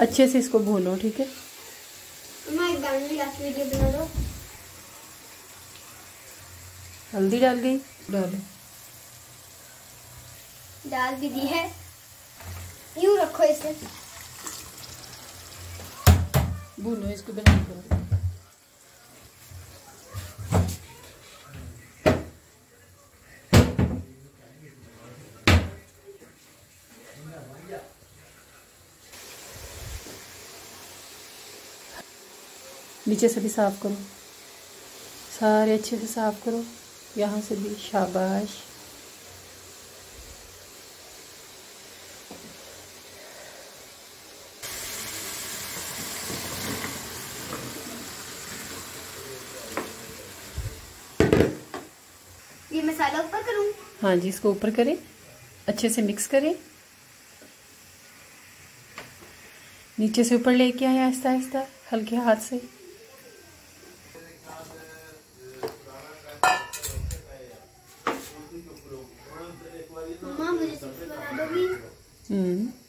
अच्छे से इसको भूनो ठीक है? मैं एक गाने की लास्ट वीडियो बना दो? हल्दी डाल गई डालो डाल भी दी है। यूँ रखो इसे। भूनो इसको बना नीचे से भी साफ़ करो। सारे अच्छे से साफ़ करो। यहाँ से भी शाबाश। ये मसाला ऊपर करूँ? हाँ जी इसको ऊपर करें। अच्छे से मिक्स करें। नीचे से ऊपर लेके आए आहिस्ता आहिस्ता हल्के हाथ से। 嗯。